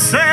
say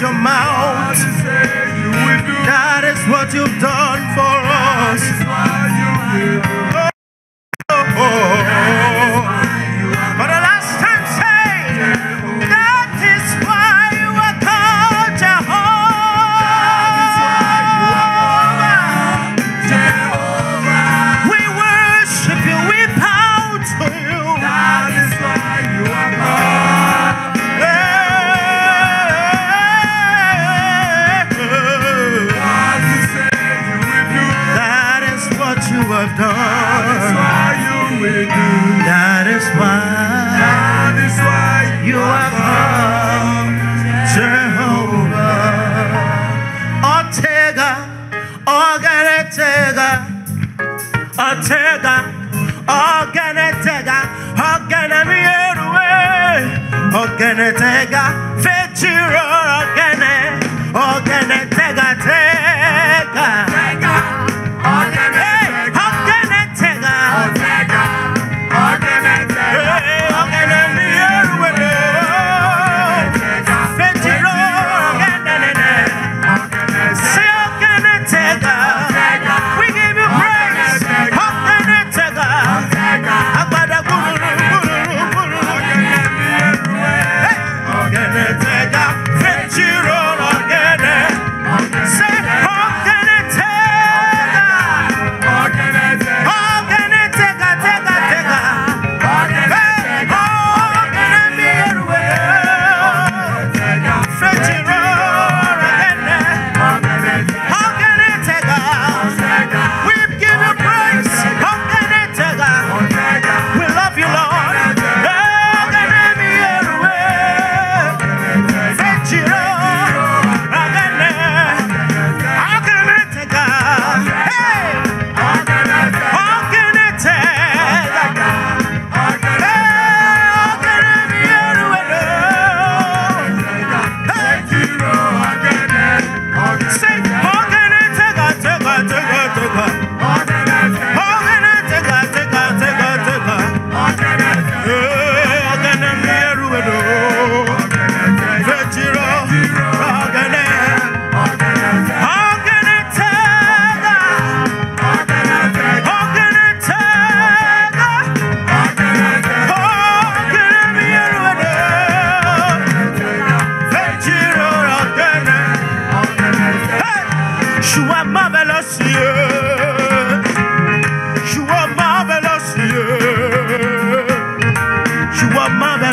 your mouth. That is what you've done. ọganeteda ọganetega ọganamieruwe ọganetega fechiro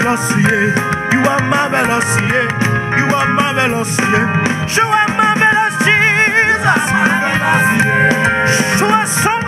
marvelous, yeah. You are marvelous, yeah. You are marvelous, yeah. You are marvelous, Jesus. You are marvelous, yeah. You are so